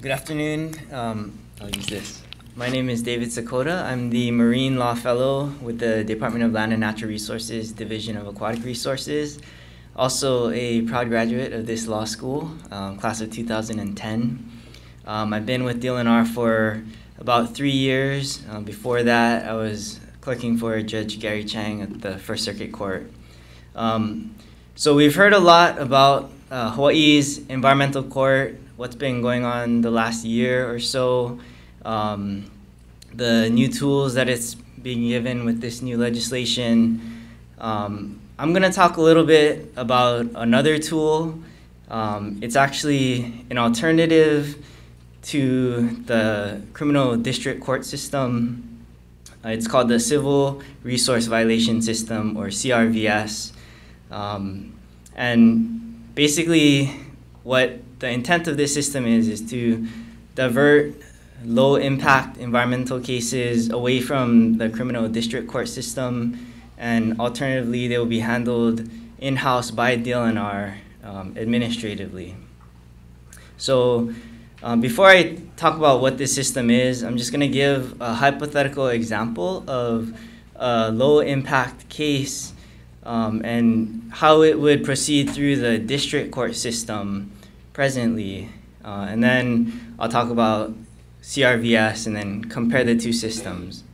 Good afternoon. Um, I'll use this. My name is David Sakoda. I'm the Marine Law Fellow with the Department of Land and Natural Resources Division of Aquatic Resources. Also, a proud graduate of this law school, um, class of 2010. Um, I've been with DLNR for about three years. Um, before that, I was clerking for Judge Gary Chang at the First Circuit Court. Um, so, we've heard a lot about uh, Hawaii's environmental court, what's been going on the last year or so um, the new tools that it's being given with this new legislation. Um, I'm going to talk a little bit about another tool. Um, it's actually an alternative to the criminal district court system. Uh, it's called the Civil Resource Violation System, or CRVS. Um, and basically, what the intent of this system is is to divert low impact environmental cases away from the criminal district court system, and alternatively, they will be handled in house by DLNR um, administratively. So, um, before I talk about what this system is, I'm just going to give a hypothetical example of a low impact case um, and how it would proceed through the district court system presently. Uh, and then I'll talk about CRVS and then compare the two systems.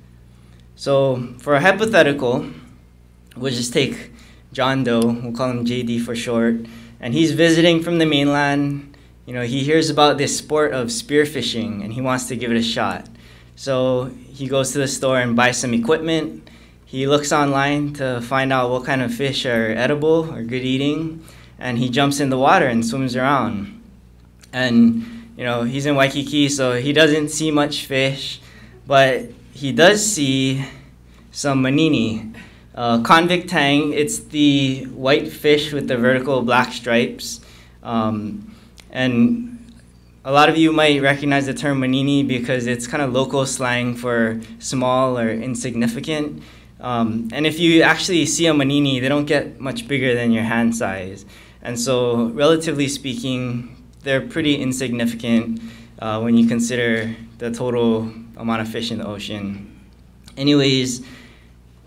So for a hypothetical, we'll just take John Doe, we'll call him JD for short, and he's visiting from the mainland. You know, he hears about this sport of spearfishing and he wants to give it a shot. So he goes to the store and buys some equipment. He looks online to find out what kind of fish are edible or good eating, and he jumps in the water and swims around. And you know, he's in Waikiki, so he doesn't see much fish, but he does see some manini. Uh, convict tang, it's the white fish with the vertical black stripes. Um, and a lot of you might recognize the term manini because it's kind of local slang for small or insignificant. Um, and if you actually see a manini, they don't get much bigger than your hand size. And so, relatively speaking, they're pretty insignificant uh, when you consider the total amount of fish in the ocean. Anyways,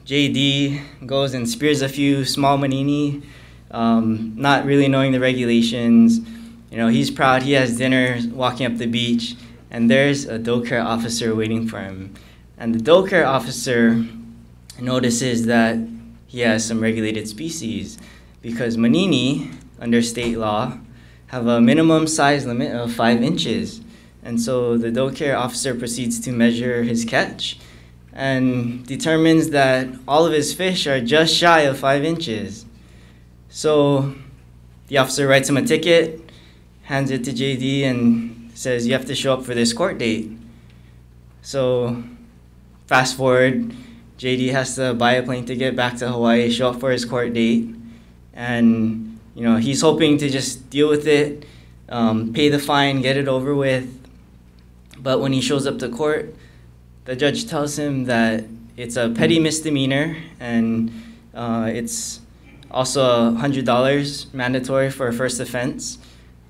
JD goes and spears a few small manini, um, not really knowing the regulations. You know, he's proud. He has dinner walking up the beach, and there's a DOCARE officer waiting for him. And the DOCARE officer notices that he has some regulated species because manini, under state law, have a minimum size limit of five inches. And so the DOCARE officer proceeds to measure his catch and determines that all of his fish are just shy of five inches. So the officer writes him a ticket, hands it to JD, and says, You have to show up for this court date. So fast forward, JD has to buy a plane ticket back to Hawaii, show up for his court date, and you know, he's hoping to just deal with it, um, pay the fine, get it over with. But when he shows up to court, the judge tells him that it's a petty misdemeanor and uh, it's also $100 mandatory for a first offense.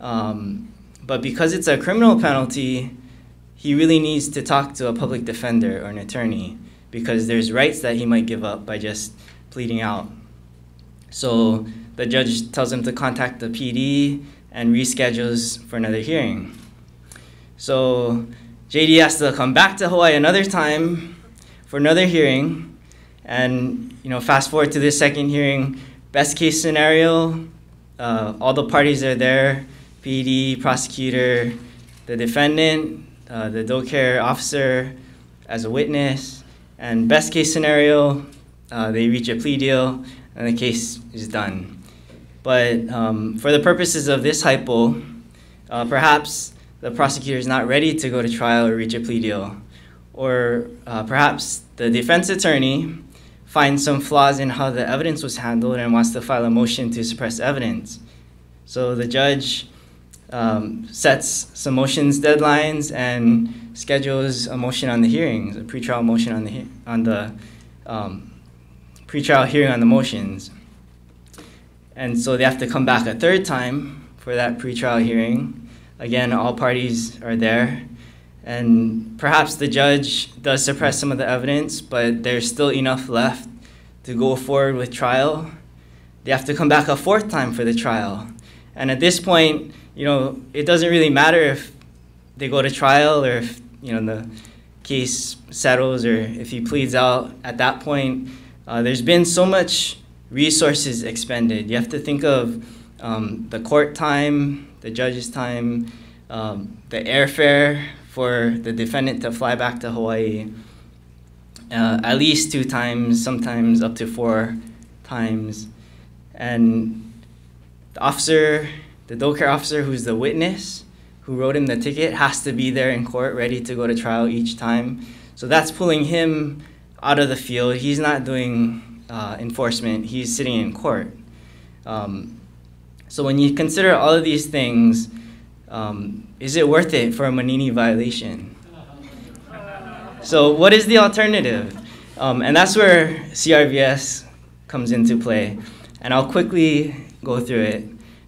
Um, but because it's a criminal penalty, he really needs to talk to a public defender or an attorney because there's rights that he might give up by just pleading out. So the judge tells him to contact the PD and reschedules for another hearing. So JD has to come back to Hawaii another time for another hearing. And you know, fast forward to this second hearing, best case scenario, uh, all the parties are there, PD, prosecutor, the defendant, uh, the DOCARE officer as a witness, and best case scenario, uh, they reach a plea deal and the case is done. But um, for the purposes of this hypo, uh, perhaps the prosecutor is not ready to go to trial or reach a plea deal. Or uh, perhaps the defense attorney finds some flaws in how the evidence was handled and wants to file a motion to suppress evidence. So the judge um, sets some motions deadlines and schedules a motion on the hearings, a pretrial motion on the, on the um, pretrial hearing on the motions. And so they have to come back a third time for that pretrial hearing. Again, all parties are there. And perhaps the judge does suppress some of the evidence, but there's still enough left to go forward with trial. They have to come back a fourth time for the trial. And at this point, you know, it doesn't really matter if they go to trial or if, you know, the case settles or if he pleads out at that point. Uh, there's been so much resources expended. You have to think of um, the court time, the judge's time, um, the airfare for the defendant to fly back to Hawaii uh, at least two times, sometimes up to four times. And the officer, the DOCARE officer who's the witness, who wrote him the ticket, has to be there in court ready to go to trial each time. So that's pulling him out of the field. He's not doing uh, enforcement, he's sitting in court. Um, so when you consider all of these things, um, is it worth it for a Manini violation? So what is the alternative? Um, and that's where CRVS comes into play. And I'll quickly go through it.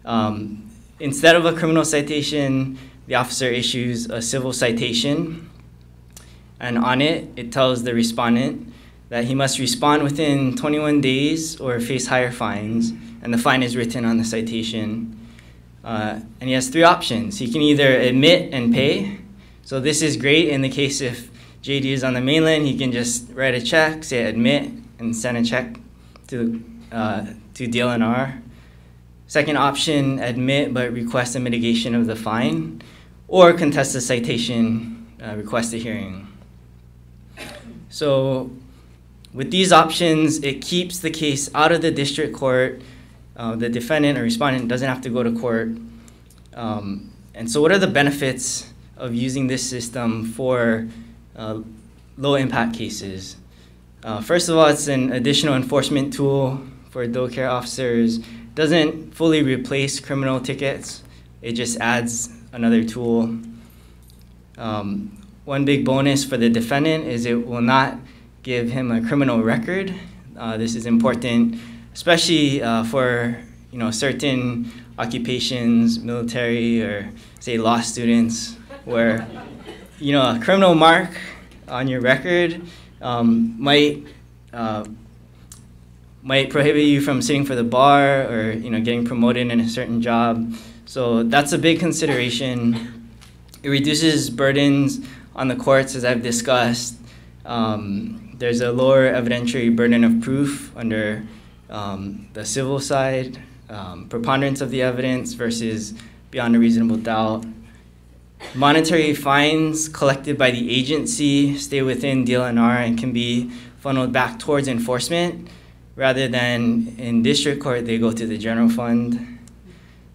Um, instead of a criminal citation, the officer issues a civil citation. And on it, it tells the respondent that he must respond within 21 days or face higher fines. And the fine is written on the citation. Uh, and he has three options. He can either admit and pay. So this is great in the case if JD is on the mainland, he can just write a check, say admit, and send a check to, uh, to DLNR. Second option, admit but request a mitigation of the fine, or contest the citation, uh, request a hearing. So with these options, it keeps the case out of the district court. Uh, the defendant or respondent doesn't have to go to court. Um, and so what are the benefits of using this system for uh, low impact cases. Uh, first of all, it's an additional enforcement tool for DOCARE officers. Doesn't fully replace criminal tickets. It just adds another tool. Um, one big bonus for the defendant is it will not give him a criminal record. Uh, this is important, especially uh, for you know certain occupations, military or say law students, where you know, a criminal mark on your record um, might uh, might prohibit you from sitting for the bar or you know getting promoted in a certain job. So that's a big consideration. It reduces burdens on the courts, as I've discussed. Um, there's a lower evidentiary burden of proof under um, the civil side, um, preponderance of the evidence versus beyond a reasonable doubt. Monetary fines collected by the agency stay within DLNR and can be funneled back towards enforcement rather than in district court, they go to the general fund.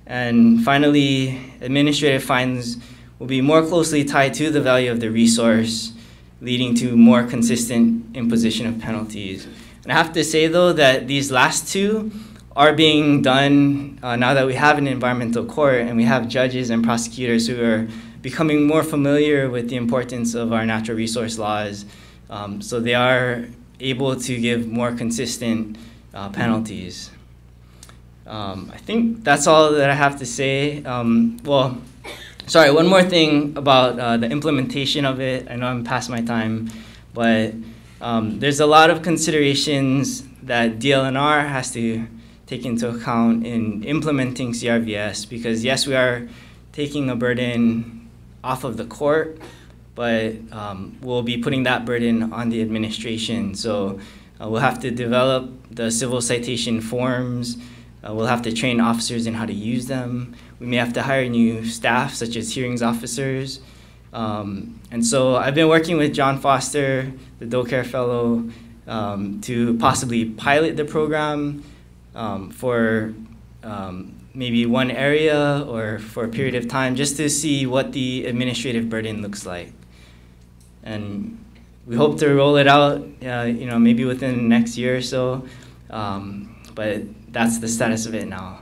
And finally, administrative fines will be more closely tied to the value of the resource, leading to more consistent imposition of penalties. And I have to say, though, that these last two are being done uh, now that we have an environmental court and we have judges and prosecutors who are becoming more familiar with the importance of our natural resource laws. Um, so they are able to give more consistent uh, penalties. Um, I think that's all that I have to say. Um, well, sorry, one more thing about uh, the implementation of it. I know I'm past my time, but um, there's a lot of considerations that DLNR has to take into account in implementing CRVS because yes, we are taking a burden off of the court, but um, we'll be putting that burden on the administration. So uh, we'll have to develop the civil citation forms. Uh, we'll have to train officers in how to use them. We may have to hire new staff, such as hearings officers. Um, and so I've been working with John Foster, the DOCARE Fellow, um, to possibly pilot the program um, for um, maybe one area or for a period of time just to see what the administrative burden looks like. And we hope to roll it out, uh, you know, maybe within the next year or so. Um, but that's the status of it now.